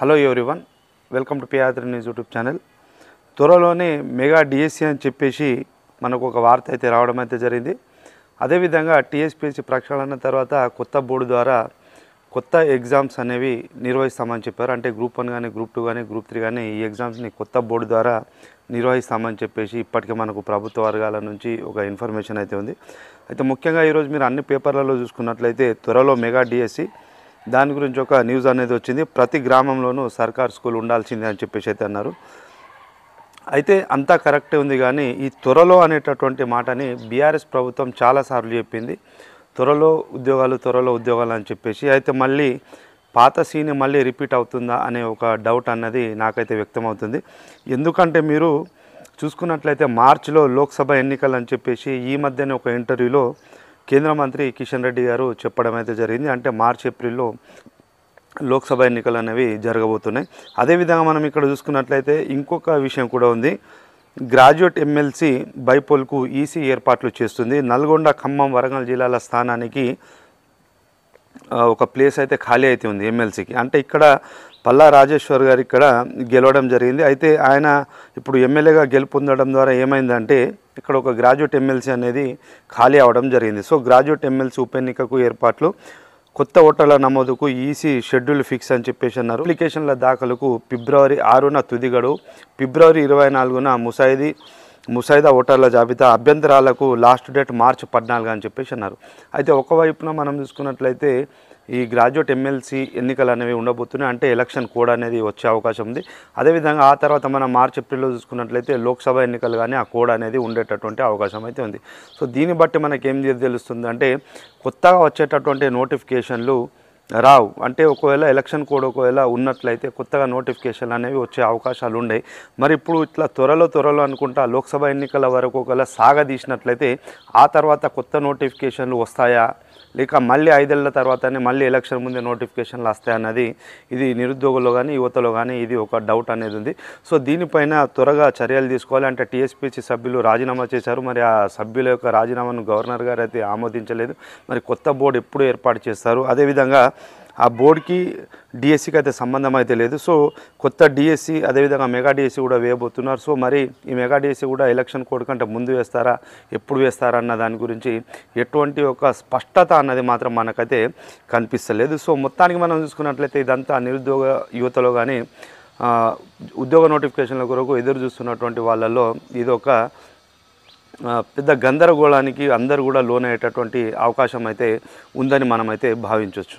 Hello everyone welcome to పియాత్రి news YouTube channel త్వరలోనే mega DSC అని చెప్పేసి మనకు ఒక వార్త అయితే రావడం అయితే జరిగింది. అదేవిధంగా టీఎస్పీఎస్సీ ప్రక్షాళన తర్వాత కొత్త బోర్డు ద్వారా కొత్త ఎగ్జామ్స్ అనేవి నిర్వహిస్తామని చెప్పారు. అంటే గ్రూప్ వన్ కానీ గ్రూప్ టూ కానీ గ్రూప్ త్రీ కానీ ఈ ఎగ్జామ్స్ని కొత్త బోర్డు ద్వారా నిర్వహిస్తామని చెప్పేసి ఇప్పటికే మనకు ప్రభుత్వ వర్గాల నుంచి ఒక ఇన్ఫర్మేషన్ అయితే ఉంది. అయితే ముఖ్యంగా ఈరోజు మీరు అన్ని పేపర్లలో చూసుకున్నట్లయితే త్వరలో మెగా డిఎస్సి దాని గురించి ఒక న్యూస్ అనేది వచ్చింది. ప్రతి గ్రామంలోనూ సర్కార్ స్కూల్ ఉండాల్సిందే అని చెప్పేసి అయితే అన్నారు. అయితే అంతా కరెక్టే ఉంది కానీ ఈ త్వరలో అనేటటువంటి మాటని బీఆర్ఎస్ ప్రభుత్వం చాలాసార్లు చెప్పింది. త్వరలో ఉద్యోగాలు త్వరలో ఉద్యోగాలు అని చెప్పేసి. అయితే మళ్ళీ పాత సీన్ మళ్ళీ రిపీట్ అవుతుందా అనే ఒక డౌట్ అన్నది నాకైతే వ్యక్తమవుతుంది. ఎందుకంటే మీరు చూసుకున్నట్లయితే మార్చిలో లోక్సభ ఎన్నికలు అని చెప్పేసి ఈ మధ్యనే ఒక ఇంటర్వ్యూలో కేంద్ర మంత్రి కిషన్ రెడ్డి గారు చెప్పడం అయితే జరిగింది. అంటే మార్చి ఏప్రిల్లో లోక్సభ ఎన్నికలు అనేవి జరగబోతున్నాయి. అదేవిధంగా మనం ఇక్కడ చూసుకున్నట్లయితే ఇంకొక విషయం కూడా ఉంది. గ్రాడ్యుయేట్ ఎమ్మెల్సీ బైపోల్కు ఈసీ ఏర్పాట్లు చేస్తుంది. నల్గొండ ఖమ్మం వరంగల్ జిల్లాల స్థానానికి ఒక ప్లేస్ అయితే ఖాళీ అయితే ఉంది ఎమ్మెల్సీకి. అంటే ఇక్కడ పల్లా రాజేశ్వర్ గారు ఇక్కడ గెలవడం జరిగింది. అయితే ఆయన ఇప్పుడు ఎమ్మెల్యేగా గెలుపొందడం ద్వారా ఏమైందంటే ఇక్కడ ఒక గ్రాడ్యుయేట్ ఎమ్మెల్సీ అనేది ఖాళీ అవడం జరిగింది. సో గ్రాడ్యుయేట్ ఎమ్మెల్సీ ఉప ఎన్నికకు ఏర్పాట్లు కొత్త ఓటర్ల నమోదుకు ఈసీ షెడ్యూల్ ఫిక్స్ అని చెప్పేసి అన్నారు. అప్లికేషన్ల దాఖలకు ఫిబ్రవరి ఆరున తుదిగడు. ఫిబ్రవరి ఇరవై నాలుగున ముసాయిదీ ముసాయిదా ఓటర్ల జాబితా అభ్యంతరాలకు లాస్ట్ డేట్ మార్చి పద్నాలుగు అని చెప్పేసి అన్నారు. అయితే ఒకవైపున మనం చూసుకున్నట్లయితే ఈ గ్రాడ్యుయేట్ ఎమ్మెల్సీ ఎన్నికలు అనేవి ఉండబోతున్నాయి. అంటే ఎలక్షన్ కోడ్ అనేది వచ్చే అవకాశం ఉంది. అదేవిధంగా ఆ తర్వాత మనం మార్చ్ ఏప్రిల్లో చూసుకున్నట్లయితే లోక్సభ ఎన్నికలు కానీ ఆ కోడ్ అనేది ఉండేటటువంటి అవకాశం అయితే ఉంది. సో దీన్ని బట్టి మనకి ఏం తెలుస్తుంది అంటే కొత్తగా వచ్చేటటువంటి నోటిఫికేషన్లు రావు. అంటే ఒకవేళ ఎలక్షన్ కోడ్ ఒకవేళ ఉన్నట్లయితే కొత్తగా నోటిఫికేషన్ అనేవి వచ్చే అవకాశాలు ఉన్నాయి మరి ఇప్పుడు ఇట్లా త్వరలో త్వరలో అనుకుంటా లోక్సభ ఎన్నికల వరకు ఒకవేళ సాగదీసినట్లయితే ఆ తర్వాత కొత్త నోటిఫికేషన్లు వస్తాయా? లేక మళ్ళీ ఐదేళ్ళ తర్వాతనే మళ్ళీ ఎలక్షన్ ముందే నోటిఫికేషన్లు వస్తాయన్నది ఇది నిరుద్యోగులు కానీ యువతలో కానీ ఇది ఒక డౌట్ అనేది ఉంది. సో దీనిపైన త్వరగా చర్యలు తీసుకోవాలి. అంటే టీఎస్పీసీ సభ్యులు రాజీనామా చేశారు. మరి ఆ సభ్యుల యొక్క రాజీనామాను గవర్నర్ గారు అయితే ఆమోదించలేదు. మరి కొత్త బోర్డు ఎప్పుడు ఏర్పాటు చేస్తారు? అదేవిధంగా ఆ బోర్డుకి డిఎస్సికి అయితే సంబంధం అయితే లేదు. సో కొత్త డిఎస్సి అదేవిధంగా మెగా డిఎస్సి కూడా వేయబోతున్నారు. సో మరి ఈ మెగా డిఎస్సి కూడా ఎలక్షన్ కోడ్ కంటే ముందు వేస్తారా ఎప్పుడు వేస్తారా అన్న దాని గురించి ఎటువంటి ఒక స్పష్టత అన్నది మాత్రం మనకైతే కనిపిస్తలేదు. సో మొత్తానికి మనం చూసుకున్నట్లయితే ఇదంతా నిరుద్యోగ యువతలో కానీ ఉద్యోగ నోటిఫికేషన్ల కొరకు ఎదురు చూస్తున్నటువంటి వాళ్ళల్లో ఇది ఒక పెద్ద గందరగోళానికి అందరూ కూడా లోనయ్యేటటువంటి అవకాశం అయితే ఉందని మనమైతే భావించవచ్చు